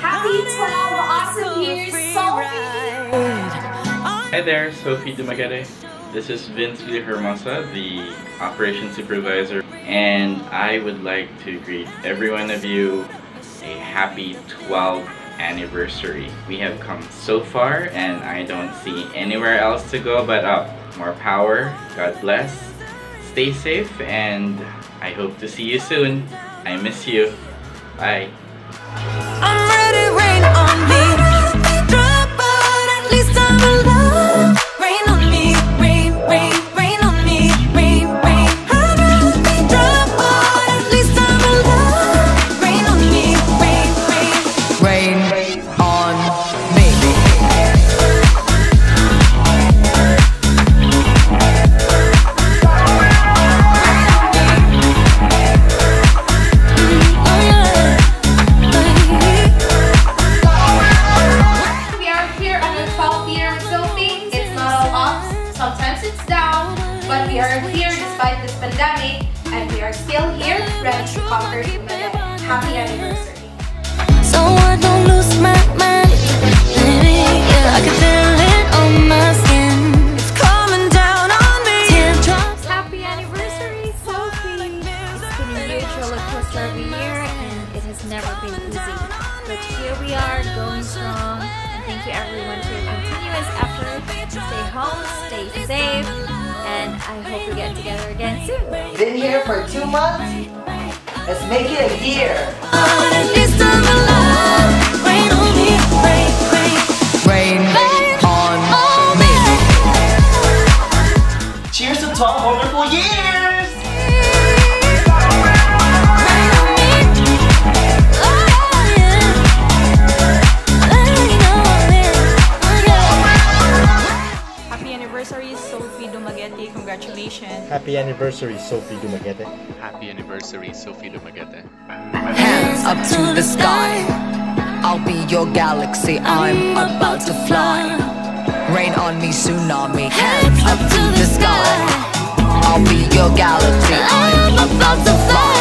Happy 12 awesome years, SOPHI! Hi there, SOPHI Dumaguete. This is Vince Villahermosa, the operations supervisor, and I would like to greet every one of you a happy 12th anniversary. We have come so far and I don't see anywhere else to go but up. More power, God bless, stay safe, and I hope to see you soon. I miss you. Bye. I'm ready, rain on me. Drop on at least double day. Rain on me, rain, rain, rain on me, rain, rain are here despite this pandemic, and we are still here, ready to conquer Dumaguete. Happy anniversary! So I don't lose my mind. Baby, yeah, I can feel it on my skin. It's coming down on me. Teardrops. Happy anniversary, SOPHI! It's been a huge roller coaster every year, and it has never been easy. But here we are, going strong. And thank you everyone for your continuous effort. Stay home, stay safe, together again soon. Been here for two months? Let's make it a year. Anniversary, SOPHI Dumaguete. Congratulations. Happy anniversary, SOPHI Dumaguete. Happy anniversary, SOPHI Dumaguete. Hands up to the sky. I'll be your galaxy. I'm about to fly. Rain on me, tsunami. Hands up to the sky. I'll be your galaxy. I'm about to fly.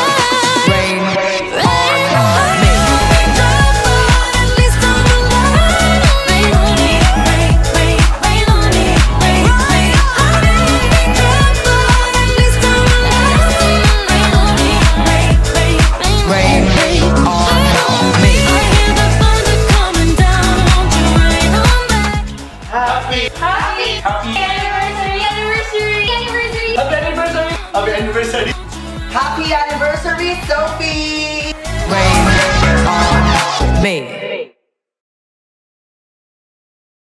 Anniversary! Happy anniversary! SOPHI! Rain on me.